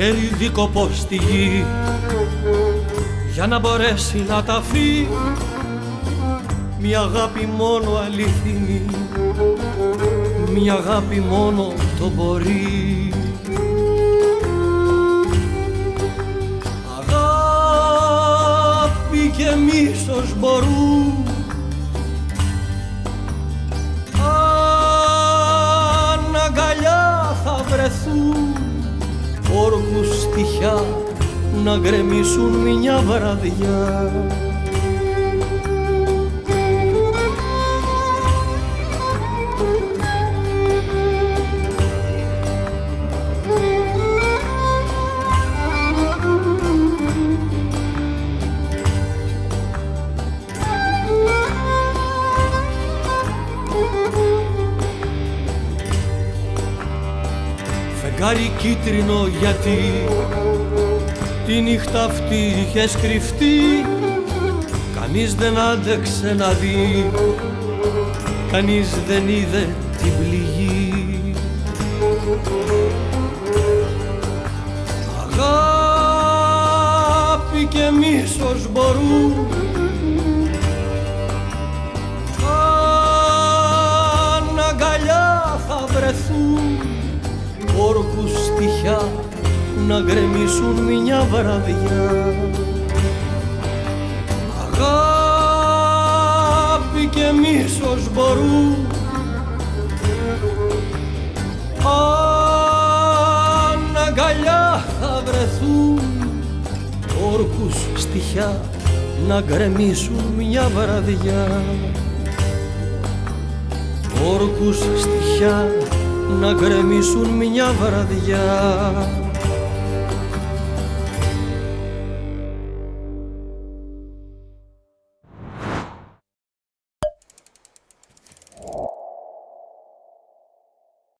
χέρι δίκοπο στη γη για να μπορέσει να τα φύγει μια αγάπη μόνο αληθινή μια αγάπη μόνο το μπορεί. Αγάπη και μίσος μπορούν όρκους στοιχιά να γκρεμίσουν μια βραδιά Φεγγάρι κίτρινο γιατί τη νύχτα αυτή είχες κρυφτεί. Κανείς δεν άντεξε να δει Κανείς δεν είδε την πληγή. Αγάπη και μίσος μπορούν. Αν αγκαλιά θα βρεθούν όρκους στοιχιά να γκρεμίσουν μια βραδιά. Αγάπη και μίσος μπορούν. Αν αγκαλιά θα βρεθούν όρκους στοιχιά να γκρεμίσουν μια βραδιά. Όρκους στοιχιά να γκρεμίσουν μια βραδιά